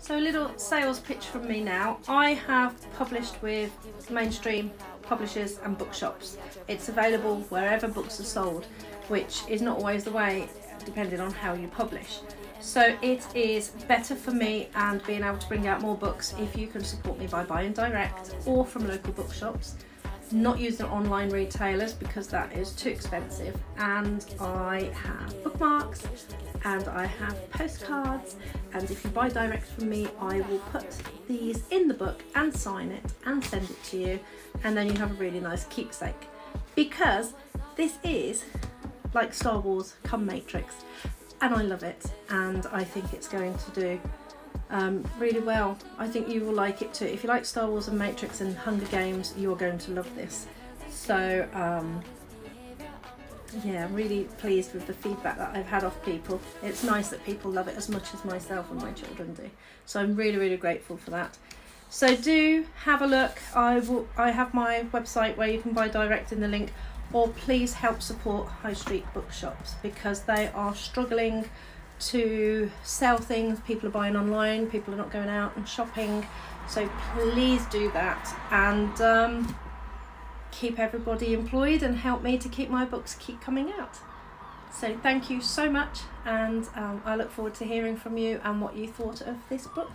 So a little sales pitch from me now. I have published with mainstream publishers and bookshops. It's available wherever books are sold, which is not always the way depending on how you publish. So it is better for me and being able to bring out more books if you can support me by buying direct or from local bookshops not using online retailers because that is too expensive. And I have bookmarks and I have postcards and if you buy direct from me I will put these in the book and sign it and send it to you and then you have a really nice keepsake. Because this is like Star Wars come Matrix and I love it and I think it's going to do um, really well. I think you will like it too. If you like Star Wars and Matrix and Hunger Games, you're going to love this. So, um, yeah, I'm really pleased with the feedback that I've had off people. It's nice that people love it as much as myself and my children do. So I'm really, really grateful for that. So do have a look. I will. I have my website where you can buy direct in the link, or please help support high street bookshops because they are struggling to sell things. People are buying online, people are not going out and shopping. So please do that and um, keep everybody employed and help me to keep my books keep coming out. So thank you so much and um, I look forward to hearing from you and what you thought of this book.